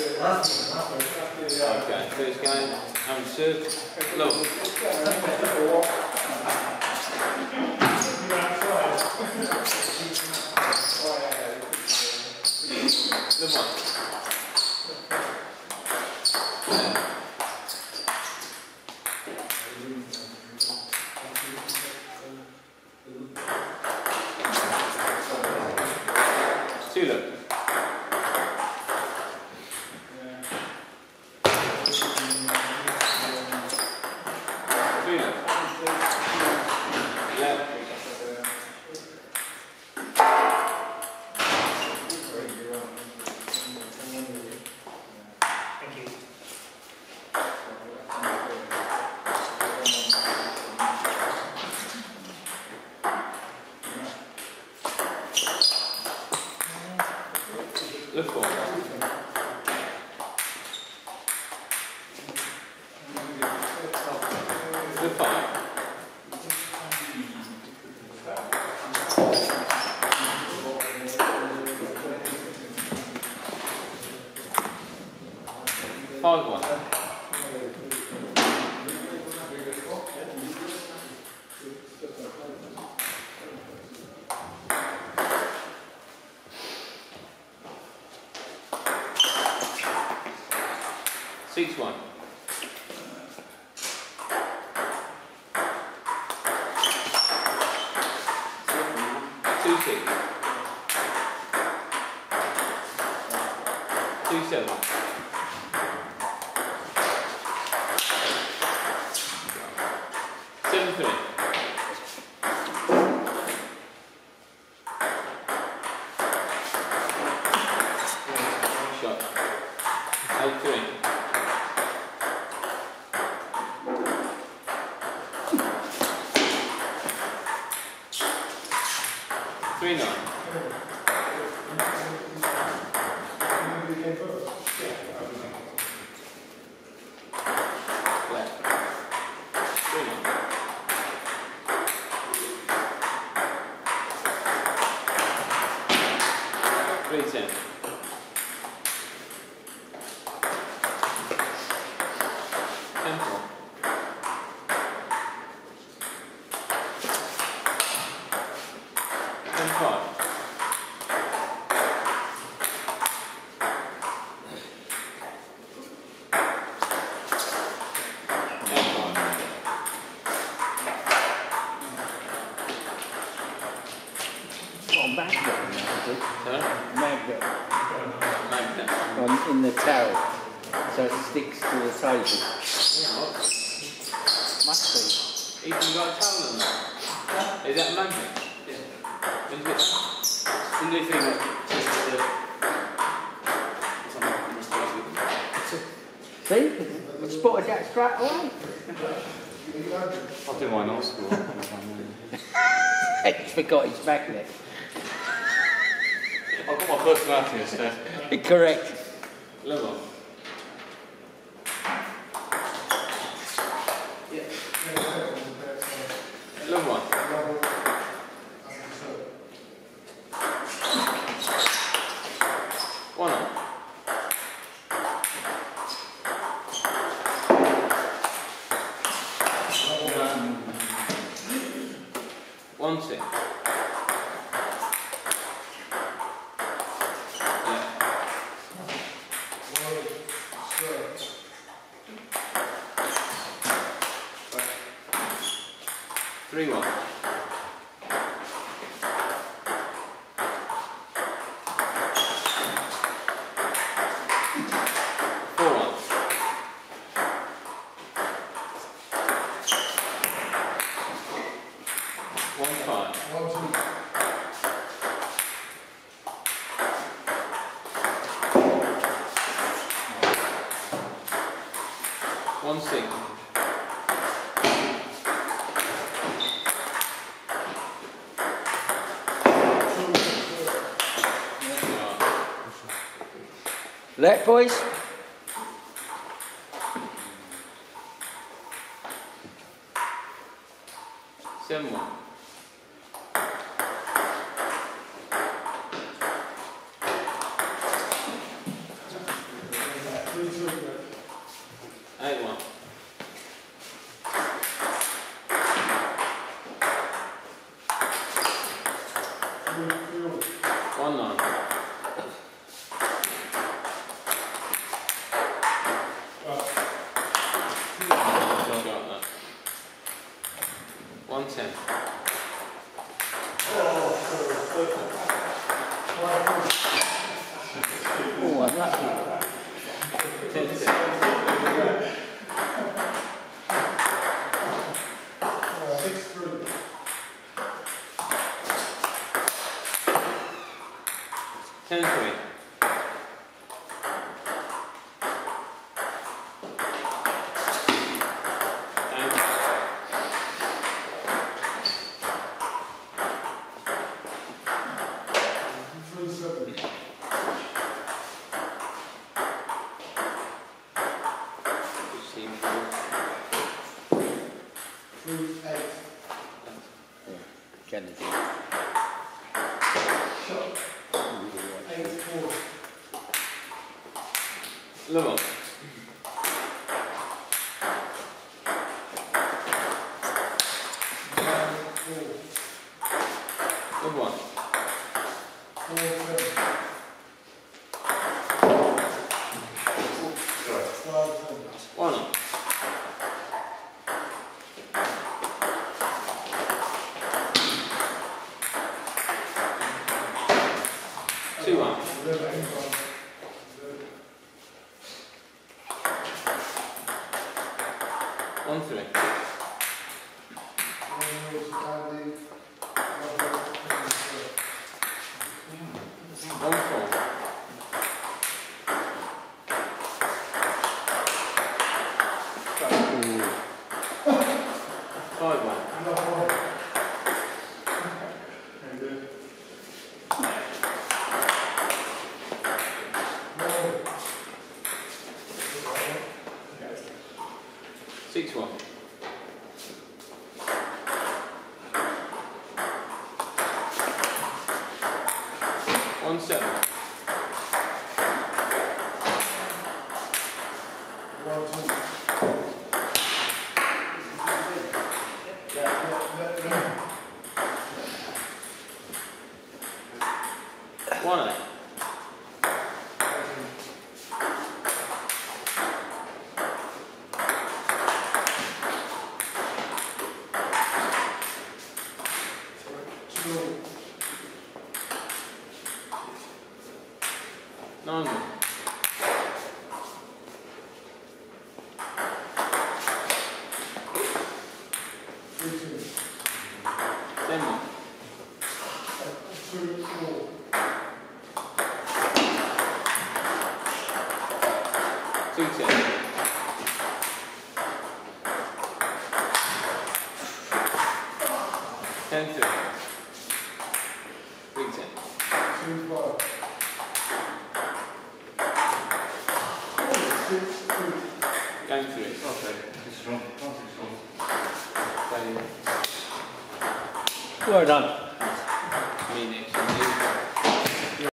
Okay, so it's going, I'm served, look. Look on. Two look. Three look. Left. Thank you. Look for. Look five. Five one. Six one. Two six. Two seven. Seven three. Shot. Eight three. Three nine. Left. Three nine. Three ten. Ten four. Ten five. Ten five. Got a magnet in that, Sorry? magnet Magnet. On, in the towel, so it sticks to the table. What? Must Ethan got a towel on that? Is that a magnet? Yeah. Is it? The new thing that tests the. be. See? Spotted that straight away. I'll do mine old school. He's forgot his magnet. I've got my personality instead. Correct. Level. Level one. One up. One six. Yeah. Three one. One. Five. One six. Let boys. One. Eight one. One nine. Just got that. One ten. Oh, I'm lucky. Thank you. Just see me through. Kennedy. Level. Good one. One Three. One. Five one. Six one. One seven. One eight. Nine one. Ten one. Two ten. Ten three. Three ten. Game three. Okay, it's strong. It's strong. Well done.